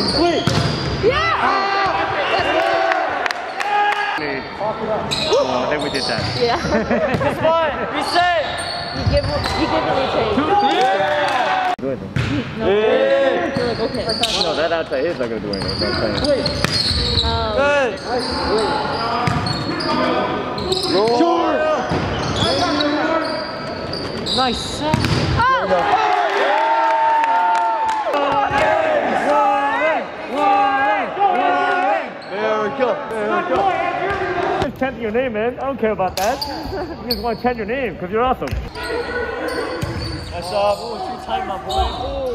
Please. Yeah! Oh, I think we did that. Yeah. Just one. Reset. You give, you give it a Two, three. Yeah. Good. No, yeah. You're like, okay. No, that outside is not going to do anything. Uh, wait. Good. Sure. Nice. Oh. Go. Just chant your name, man. I don't care about that. You just want to chant your name because you're awesome. Nice job. Ooh, too tight, my boy.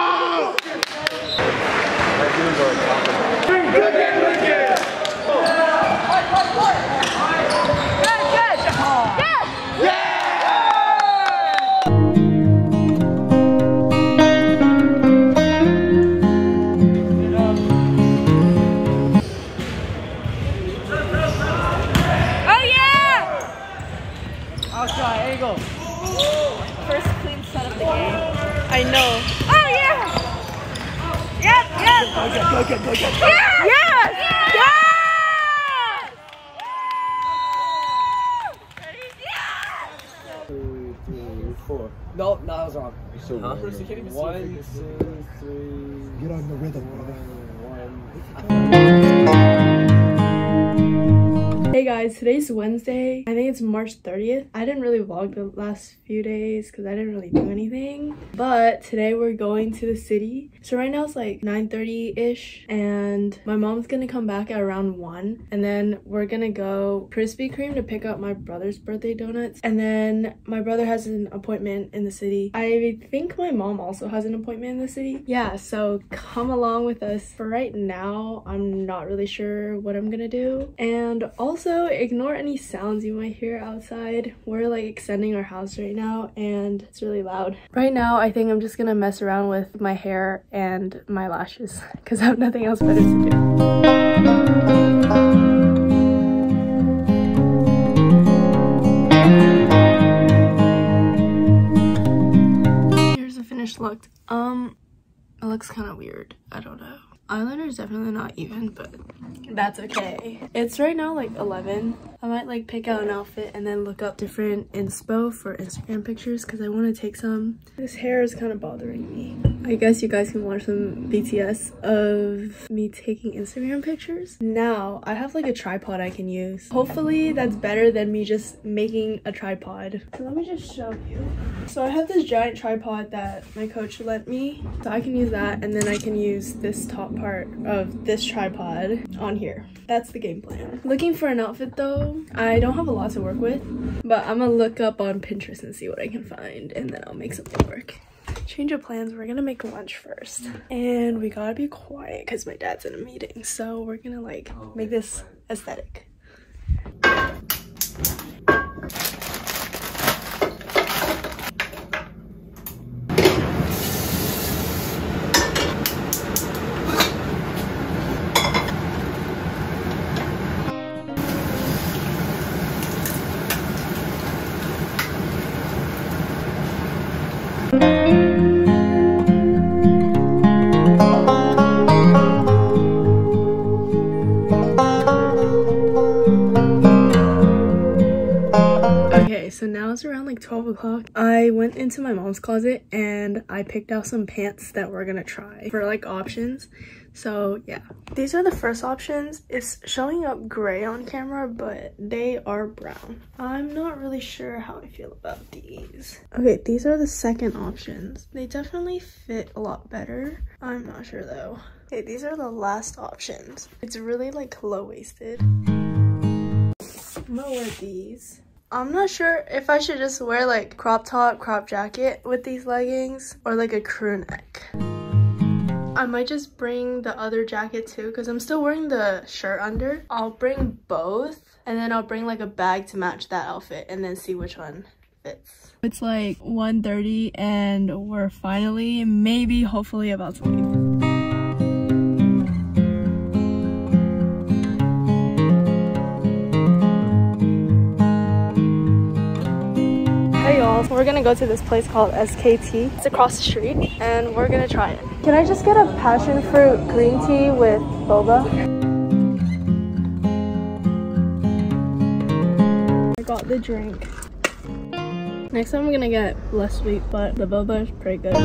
Let's go. oh Go, go, go. Yes! Two, three, four. No, no, that was wrong. So Huh? one, Bruce, you can't even see one, if you. Get on the rhythm, brother. One. Hey guys, today's Wednesday. I think it's March 30th. I didn't really vlog the last few days because I didn't really do anything. But today we're going to the city. So right now it's like 9.30ish and my mom's gonna come back at around 1. And then we're gonna go Krispy Kreme to pick up my brother's birthday donuts. And then my brother has an appointment in the city. I think my mom also has an appointment in the city. Yeah, so come along with us. For right now, I'm not really sure what I'm gonna do. And also ignore any sounds you might hear outside. We're like extending our house right now and it's really loud. Right now, I think I'm just gonna mess around with my hair and my lashes because I have nothing else better to do. Here's the finished look. Um, it looks kind of weird. I don't know. Eyeliner is definitely not even, but that's okay. It's right now like 11. I might like pick out an outfit and then look up different inspo for Instagram pictures because I want to take some. This hair is kind of bothering me. I guess you guys can watch some BTS of me taking Instagram pictures. Now, I have like a tripod I can use. Hopefully that's better than me just making a tripod. So let me just show you. So I have this giant tripod that my coach lent me. So I can use that and then I can use this top part of this tripod on here. That's the game plan. Looking for an outfit though, I don't have a lot to work with, but I'm gonna look up on Pinterest and see what I can find and then I'll make something work. Change of plans, we're gonna make lunch first. And we gotta be quiet because my dad's in a meeting. So we're gonna like oh, make this aesthetic. Okay, so now it's around like 12 o'clock. I went into my mom's closet and I picked out some pants that we're gonna try for like options. So yeah, these are the first options. It's showing up gray on camera, but they are brown. I'm not really sure how I feel about these. Okay, these are the second options. They definitely fit a lot better. I'm not sure though. Okay, these are the last options. It's really like low-waisted. I'm these. I'm not sure if I should just wear like crop top, crop jacket with these leggings or like a crew neck. I might just bring the other jacket too because I'm still wearing the shirt under. I'll bring both and then I'll bring like a bag to match that outfit and then see which one fits. It's like 1.30 and we're finally, maybe, hopefully about to leave. We're gonna go to this place called SKT. It's across the street and we're gonna try it. Can I just get a passion fruit green tea with boba? I got the drink. Next time I'm gonna get less sweet, but the boba is pretty good.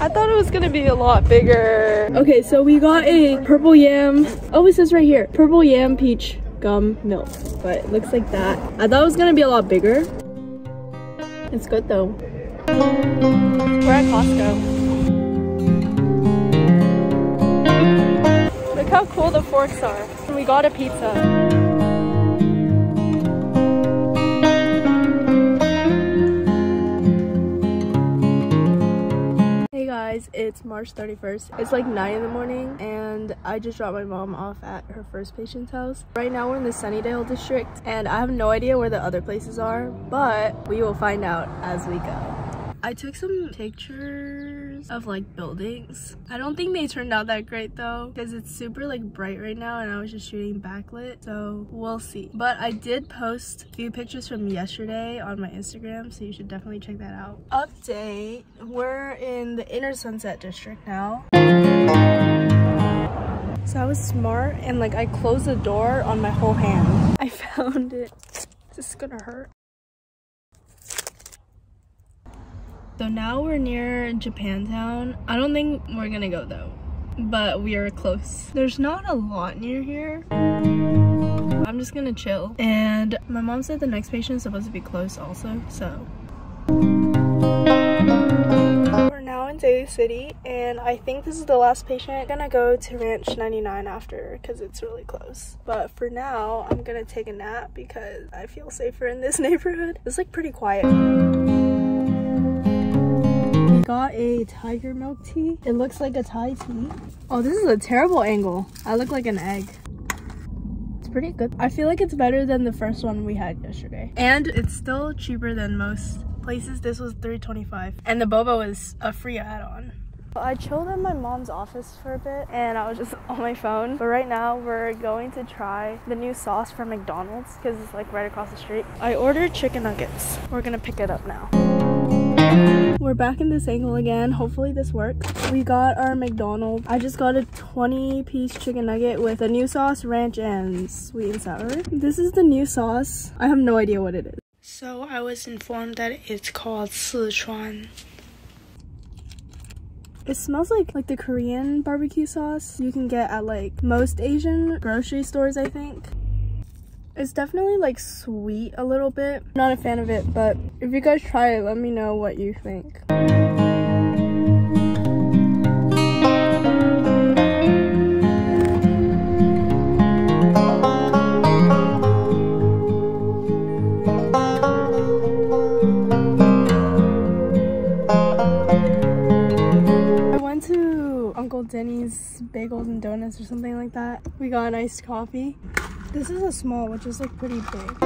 I thought it was gonna be a lot bigger. Okay, so we got a purple yam. Oh, it says right here, purple yam peach gum milk but it looks like that. I thought it was gonna be a lot bigger. It's good though. We're at costco. Look how cool the forks are. We got a pizza guys it's march 31st it's like 9 in the morning and i just dropped my mom off at her first patient's house. Right now we're in the sunnydale district and i have no idea where the other places are but we will find out as we go. I took some pictures of like buildings. I don't think they turned out that great though because it's super like bright right now and I was just shooting backlit so we'll see. But I did post a few pictures from yesterday on my Instagram so you should definitely check that out. Update, we're in the inner Sunset District now. So I was smart and like I closed the door on my whole hand. I found it. This is gonna hurt. So now we're near Japantown. I don't think we're gonna go though, but we are close. There's not a lot near here. I'm just gonna chill. And my mom said the next patient is supposed to be close also, so. We're now in Daly City and I think this is the last patient. I'm gonna go to Ranch 99 after because it's really close. But for now, I'm gonna take a nap because I feel safer in this neighborhood. It's like pretty quiet got a tiger milk tea. It looks like a Thai tea. Oh, this is a terrible angle. I look like an egg. It's pretty good. I feel like it's better than the first one we had yesterday. And it's still cheaper than most places. This was 3.25, and the boba was a free add-on. I chilled in my mom's office for a bit and I was just on my phone. But right now we're going to try the new sauce from McDonald's because it's like right across the street. I ordered chicken nuggets. We're gonna pick it up now. We're back in this angle again. Hopefully this works. We got our McDonald's. I just got a 20 piece chicken nugget with a new sauce, ranch, and sweet and sour. This is the new sauce. I have no idea what it is. So I was informed that it's called Sichuan. It smells like like the Korean barbecue sauce you can get at like most Asian grocery stores, I think. It's definitely like sweet a little bit. I'm Not a fan of it, but if you guys try it, let me know what you think. I went to Uncle Denny's Bagels and Donuts or something like that. We got an iced coffee. This is a small, which is like pretty big.